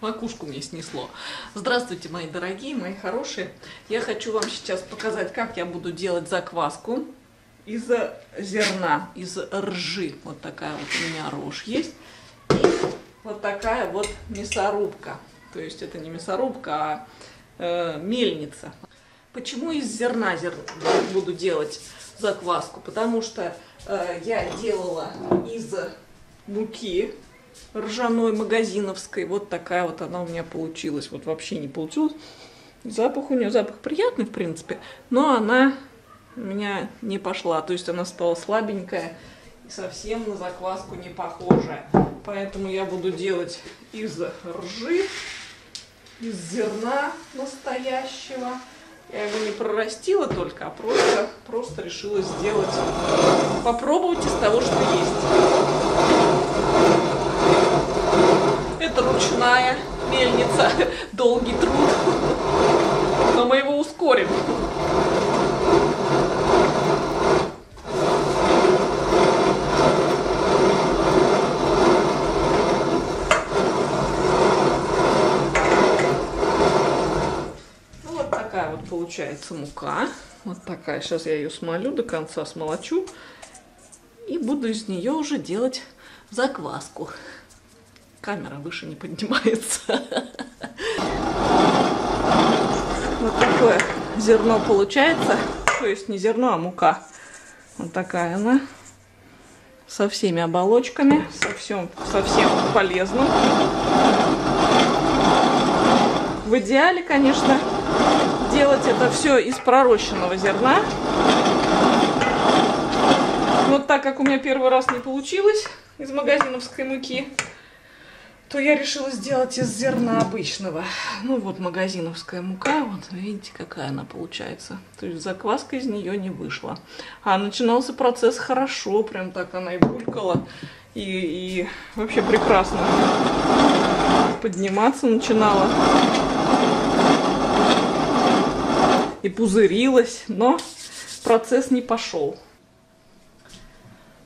Макушку мне снесло. Здравствуйте, мои дорогие, мои хорошие. Я хочу вам сейчас показать, как я буду делать закваску из зерна, из ржи. Вот такая вот у меня рожь есть. И вот такая вот мясорубка. То есть это не мясорубка, а э, мельница. Почему из зерна зер... буду делать закваску? Потому что э, я делала из муки ржаной магазиновской. Вот такая вот она у меня получилась. Вот вообще не получилось. Запах у нее, запах приятный, в принципе, но она у меня не пошла. То есть она стала слабенькая и совсем на закваску не похожая. Поэтому я буду делать из ржи, из зерна настоящего. Я его не прорастила только, а просто, просто решила сделать, попробовать из того, что есть. Ручная мельница, долгий труд, но мы его ускорим. Ну вот такая вот получается мука. Вот такая. Сейчас я ее смолю до конца, смолочу. И буду из нее уже делать закваску камера выше не поднимается. Вот такое зерно получается. То есть не зерно, а мука. Вот такая она. Со всеми оболочками, со всем, со всем полезным. В идеале, конечно, делать это все из пророщенного зерна. Вот так как у меня первый раз не получилось из магазиновской муки, то я решила сделать из зерна обычного. Ну вот магазиновская мука, вот видите, какая она получается. То есть закваска из нее не вышла. А начинался процесс хорошо, прям так она и булькала. И, и вообще прекрасно подниматься начинала. И пузырилась, но процесс не пошел.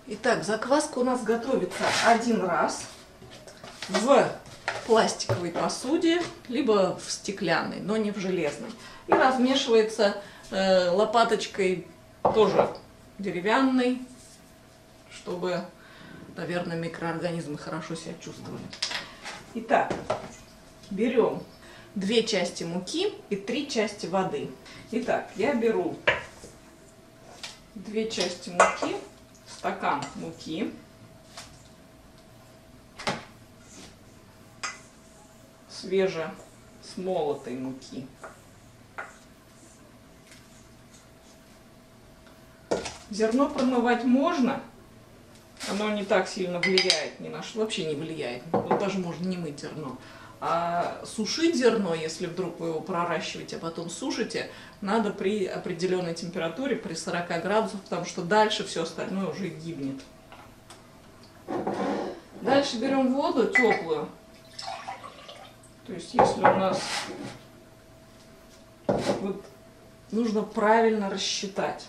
Итак, закваска у нас готовится один раз в пластиковой посуде, либо в стеклянной, но не в железной. И размешивается э, лопаточкой тоже деревянной, чтобы, наверное, микроорганизмы хорошо себя чувствовали. Итак, берем две части муки и три части воды. Итак, я беру две части муки, стакан муки, свеже смолотой муки. Зерно промывать можно, оно не так сильно влияет ни на что, вообще не влияет. Вот даже можно не мыть зерно. А сушить зерно, если вдруг вы его проращиваете, а потом сушите, надо при определенной температуре, при 40 градусах, потому что дальше все остальное уже гибнет. Дальше берем воду теплую, то есть если у нас вот нужно правильно рассчитать.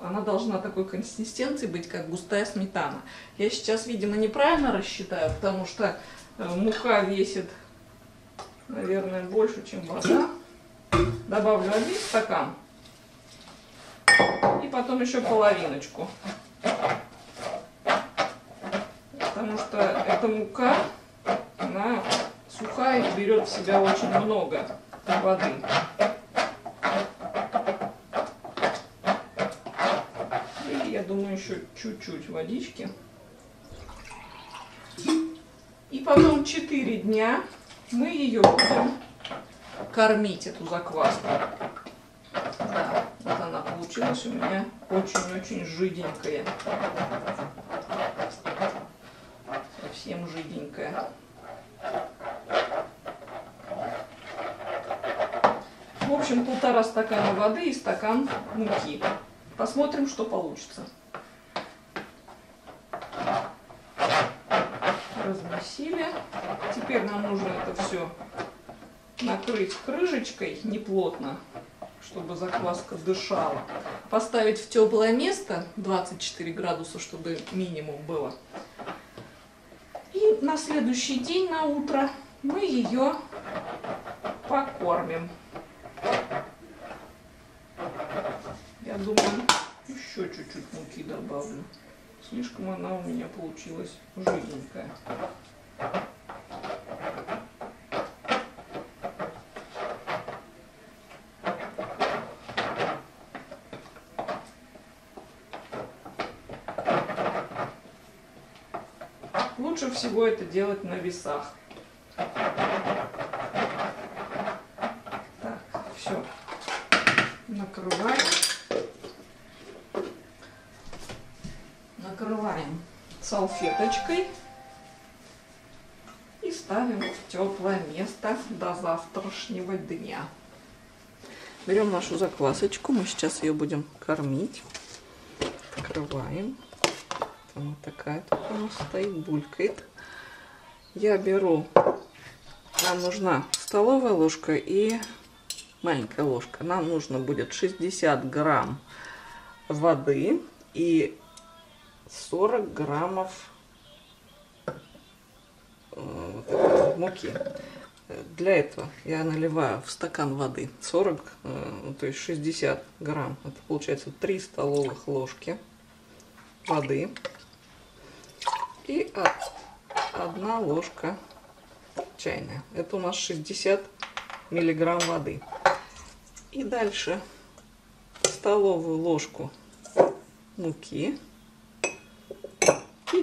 Она должна такой консистенции быть, как густая сметана. Я сейчас, видимо, неправильно рассчитаю, потому что э, мука весит, наверное, больше, чем вода. Добавлю один стакан и потом еще половиночку. Потому что эта мука, она сухая и берет в себя очень много воды. И я думаю, еще чуть-чуть водички. И потом 4 дня мы ее будем кормить, эту закваску. Да, вот она получилась у меня очень-очень жиденькая. Совсем жиденькая. В общем, полтора стакана воды и стакан муки. Посмотрим, что получится. Размесили. Теперь нам нужно это все накрыть крышечкой неплотно, чтобы закваска дышала. Поставить в теплое место 24 градуса, чтобы минимум было. на следующий день, на утро, мы ее покормим. Я думаю, еще чуть-чуть муки добавлю. Слишком она у меня получилась жиденькая. Лучше всего это делать на весах. Так, все. Накрываем. Накрываем салфеточкой и ставим в теплое место до завтрашнего дня. Берем нашу заквасочку, мы сейчас ее будем кормить. Открываем. Вот такая тут у нас стоит, булькает. Я беру, нам нужна столовая ложка и маленькая ложка. Нам нужно будет 60 грамм воды и 40 граммов э, муки. Для этого я наливаю в стакан воды 40, э, то есть 60 грамм. Это получается 3 столовых ложки воды и одна ложка чайная. Это у нас 60 миллиграмм воды. И дальше столовую ложку муки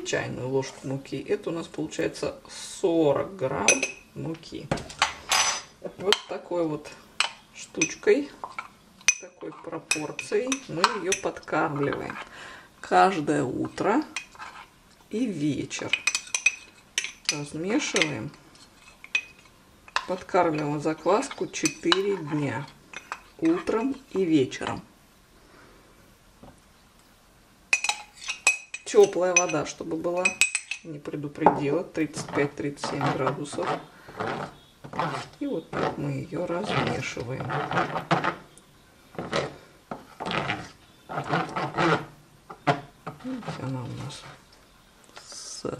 чайную ложку муки. Это у нас получается 40 грамм муки. Вот такой вот штучкой, такой пропорцией мы ее подкармливаем каждое утро и вечер. Размешиваем. Подкармливаем закваску 4 дня. Утром и вечером. Теплая вода, чтобы была. Не предупредила. 35-37 градусов. И вот так мы ее размешиваем. Видите, она у нас с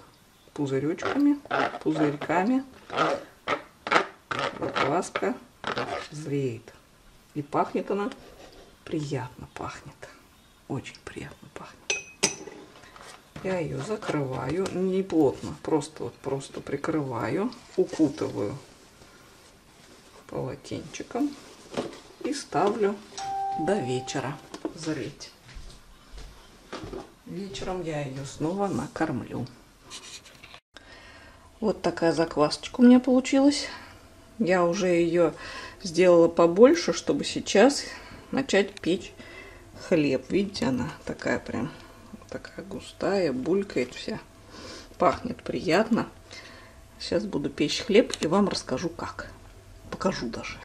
пузыречками, пузырьками. Закваска зреет. И пахнет она приятно пахнет. Очень приятно пахнет. Я ее закрываю, не плотно, просто вот просто прикрываю, укутываю полотенчиком и ставлю до вечера зреть. Вечером я ее снова накормлю. Вот такая заквасочка у меня получилась. Я уже ее сделала побольше, чтобы сейчас начать печь хлеб. Видите, она такая прям такая густая, булькает вся. Пахнет приятно. Сейчас буду печь хлеб и вам расскажу как. Покажу даже.